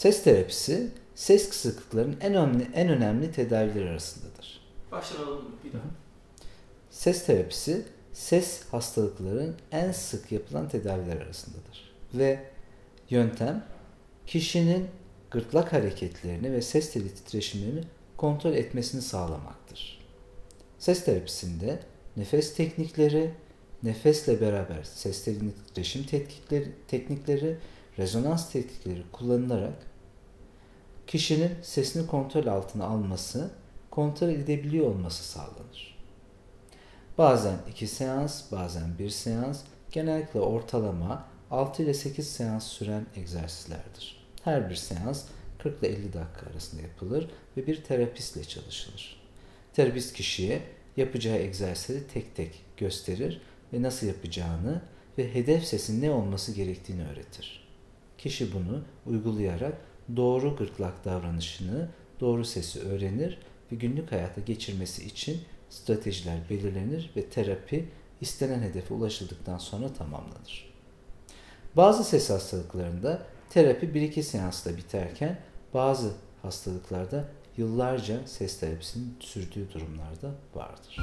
Ses terapisi ses kısıklıklarının en önemli en önemli tedavileri arasındadır. Başlayalım bir daha. Ses terapisi ses hastalıkların en sık yapılan tedaviler arasındadır. Ve yöntem kişinin gırtlak hareketlerini ve ses teli titreşimlerini kontrol etmesini sağlamaktır. Ses terapisinde nefes teknikleri, nefesle beraber ses teli titreşim teknikleri, teknikleri, rezonans teknikleri kullanılarak kişinin sesini kontrol altına alması, kontrol edebiliyor olması sağlanır. Bazen 2 seans, bazen 1 seans, genellikle ortalama 6 ile 8 seans süren egzersizlerdir. Her bir seans 40 ile 50 dakika arasında yapılır ve bir terapistle çalışılır. Terapist kişiye yapacağı egzersizi tek tek gösterir ve nasıl yapacağını ve hedef sesin ne olması gerektiğini öğretir. Kişi bunu uygulayarak doğru gırtlak davranışını, doğru sesi öğrenir ve günlük hayata geçirmesi için stratejiler belirlenir ve terapi istenen hedefe ulaşıldıktan sonra tamamlanır. Bazı ses hastalıklarında terapi 1-2 seansla biterken bazı hastalıklarda yıllarca ses terapisinin sürdüğü durumlarda vardır.